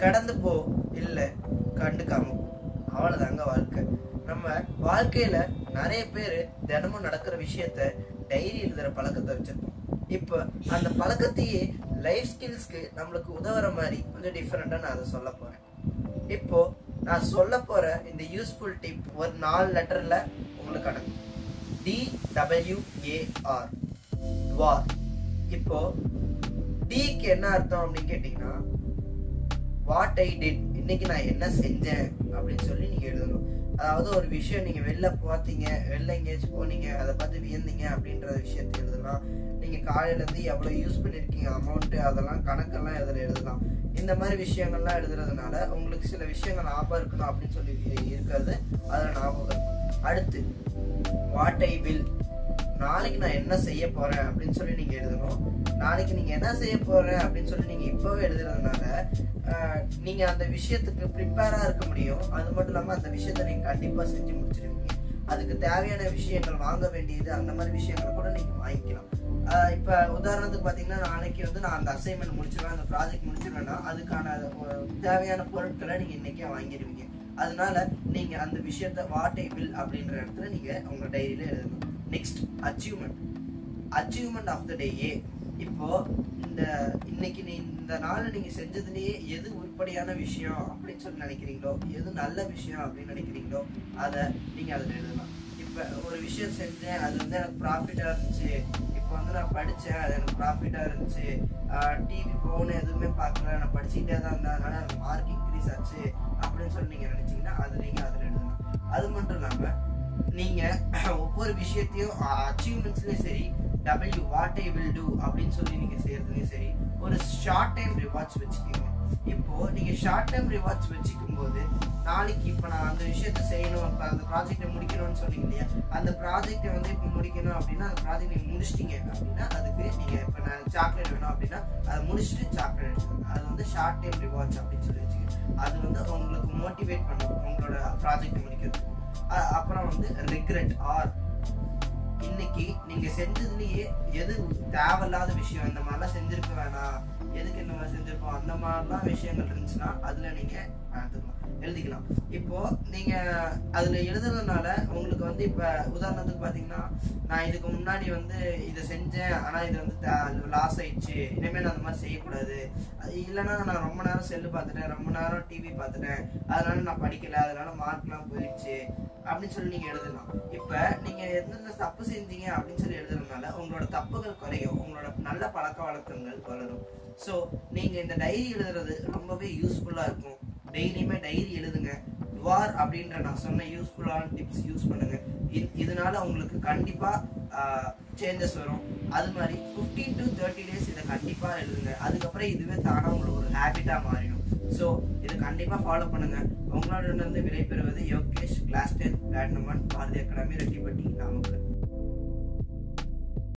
கடந்து போ இல்லை கண்டுக்காம அவ்வளோதாங்க வாழ்க்கை. நம்ம வாழ்க்கையில நிறைய பேர் தினமும் நடக்கிற விஷயத்த டைரி எழுதுற பழக்கத்தை வச்சிருப்போம். இப்போ அந்த பழக்கத்தையே லைஃப் ஸ்கில்ஸ்க்கு நம்மளுக்கு உதவுற மாதிரி கொஞ்சம் டிஃப்ரெண்ட்டாக நான் அதை சொல்ல போறேன். இப்போ நான் சொல்ல போற இந்த யூஸ்ஃபுல் டிப் ஒரு நாலு லெட்டர்ல உங்களுக்கு அடங்கும். டி டபிள்யூஏஆர் வார் இப்போ டிக்கு என்ன அர்த்தம் அப்படின்னு கேட்டிங்கன்னா வாட் ஐ டிட் இன்னைக்கு நான் என்ன செஞ்சேன் அப்படின்னு சொல்லி நீங்க எழுதணும். அதாவது ஒரு விஷயம் நீங்க வெளில பார்த்தீங்க வெளில எங்கேயாச்சும் போனீங்க அதை பார்த்து வியந்தீங்க அப்படின்ற விஷயத்தை எழுதலாம். நீங்க காலையில இருந்து எவ்வளவு யூஸ் பண்ணிருக்கீங்க அமௌண்ட் அதெல்லாம் கணக்கெல்லாம் இதில் எழுதலாம். இந்த மாதிரி விஷயங்கள்லாம் எழுதுறதுனால உங்களுக்கு சில விஷயங்கள் ஞாபகம் இருக்கணும் அப்படின்னு சொல்லி இருக்கிறது அதுல ஞாபகம் அடுத்து வாட் ஐ வில் நாளைக்கு நான் என்ன செய்ய போறேன் அப்படின்னு சொல்லி நீங்க எழுதணும். நாளைக்கு நீங்க என்ன செய்ய போறேன் அப்படின்னு சொல்லி நீங்க இப்பவே எழுதுறதுனால ஆஹ், நீங்க அந்த விஷயத்துக்கு ப்ரிப்பேரா இருக்க முடியும். அது மட்டும் இல்லாம அந்த விஷயத்த நீங்க கண்டிப்பா செஞ்சு முடிச்சிருவீங்க. அதுக்கு தேவையான விஷயங்கள் வாங்க வேண்டியது அந்த மாதிரி விஷயங்களை கூட நீங்க வாங்கிக்கலாம். ஆஹ், இப்ப உதாரணத்துக்கு பாத்தீங்கன்னா நாளைக்கு வந்து நான் அந்த அசைன்மெண்ட் முடிச்சிருவேன் அந்த ப்ராஜெக்ட் முடிச்சிருவேன்னா அதுக்கான தேவையான பொருட்களை நீங்க இன்னைக்கே வாங்கிடுவீங்க அதனால நீங்க அந்த விஷயத்த வாட் ஐ வில் அப்படின்ற இடத்துல நீங்க உங்க டைரியில எழுதணும். Next achievement achievement of the day ஏ இப்போ இந்த இன்னைக்கு நீ இந்த நாள் நீங்க செஞ்சதுலயே எது உருப்படியான விஷயம் அப்படின்னு சொல்லி நினைக்கிறீங்களோ எது நல்ல விஷயம் அப்படின்னு நினைக்கிறீங்களோ அதை நீங்க அதில் எழுதலாம். இப்போ ஒரு விஷயம் செஞ்சேன் அது வந்து எனக்கு ப்ராஃபிட்டாக இருந்துச்சு. இப்போ வந்து நான் படித்தேன் அது எனக்கு ப்ராஃபிட்டாக இருந்துச்சு. டிவி ஃபோனு எதுவுமே பார்க்கல. நான் படிச்சுக்கிட்டே தான் இருந்தேன். அதனால் எனக்கு மார்க் இன்க்ரீஸ் ஆச்சு அப்படின்னு சொல்லி நீங்கள் நினச்சிங்கன்னா அது நீங்கள் அதில் எழுதணும் அது மட்டும் இல்லாமல் நீங்கள் ஒவ்வொரு விஷயத்தையும் அச்சீவ்மெண்ட்ஸ்லேயும் சரி W what I will do அப்படின்னு சொல்லி நீங்க செய்யறதுலயும் சரி ஒரு ஷார்ட் டைம் ரிவார்ட்ஸ் வச்சுக்கோங்க. இப்போ நீங்க ஷார்ட் டைம் ரிவார்ட்ஸ் வச்சுக்கும் போது நாளைக்கு இப்போ நான் அந்த விஷயத்த செய்யணும் இப்போ அந்த ப்ராஜெக்டை முடிக்கணும்னு சொன்னீங்க இல்லையா? அந்த ப்ராஜெக்டை வந்து இப்போ முடிக்கணும் அப்படின்னா அந்த ப்ராஜெக்ட் நீங்க முடிச்சிட்டீங்க அப்படின்னா அதுக்கு நீங்க இப்போ நான் சாக்லேட் வேணும் அப்படின்னா அதை முடிச்சுட்டு சாக்லேட் எடுத்துக்கோங்க. அது வந்து ஷார்ட் டைம் ரிவார்ட்ஸ் அப்படின்னு சொல்லி வச்சுக்கோங்க. அது வந்து உங்களுக்கு மோட்டிவேட் பண்ணும் உங்களோட ப்ராஜெக்ட் முடிக்கிறதுக்கு. அப்புறம் வந்து ரிக்ரெட் ஆர் இன்னைக்கு நீங்க செஞ்சதுலயே எது தேவையில்லாத விஷயம்? இந்த மாதிரிலாம் செஞ்சிருக்க எதுக்கு நம்ம செஞ்சிருப்போம் அந்த மாதிரிலாம் விஷயங்கள் இருந்துச்சுன்னா அதுல நீங்க எடுத்துக்கலாம் எழுதிக்கலாம். இப்போ நீங்க அதுல எழுதுறதுனால உங்களுக்கு வந்து இப்ப உதாரணத்துக்கு பாத்தீங்கன்னா நான் இதுக்கு முன்னாடி வந்து இதை செஞ்சேன். ஆனா இது வந்து லாஸ் ஆயிடுச்சு. இனிமேல் நான் அந்த மாதிரி செய்யக்கூடாது. இல்லைன்னா நான் ரொம்ப நேரம் செல்லு பார்த்துட்டேன். ரொம்ப நேரம் டிவி பார்த்துட்டேன். அதனால நான் படிக்கல. அதனால மார்க்லாம் போயிடுச்சு. அப்படின்னு சொல்லி நீங்க எழுதலாம். இப்ப நீங்க எந்தெந்த தப்பு செஞ்சீங்க அப்படின்னு சொல்லி எழுதுறதுனால உங்களோட தப்புகள் குறையும். உங்களோட நல்ல பழக்க வழக்கங்கள் வளரும். ஸோ நீங்கள் இந்த டைரி எழுதுறது ரொம்பவே யூஸ்ஃபுல்லாக இருக்கும். டெய்லியுமே டைரி எழுதுங்க. வார் அப்படின்ற நான் சொன்ன யூஸ்ஃபுல்லான டிப்ஸ் யூஸ் பண்ணுங்க. இதனால உங்களுக்கு கண்டிப்பாக சேஞ்சஸ் வரும். அது மாதிரி 15 டு தேர்ட்டி டேஸ் இதை கண்டிப்பாக எழுதுங்க. அதுக்கப்புறம் இதுவே தானாக உங்களுக்கு ஒரு ஹேபிட்டாக மாறிடும். ஸோ இதை கண்டிப்பாக ஃபாலோ பண்ணுங்க. உங்களோட இருந்து விடைபெறுவது Yogesh class ten platinum one Bharathi academy Rettipatti Namakkal.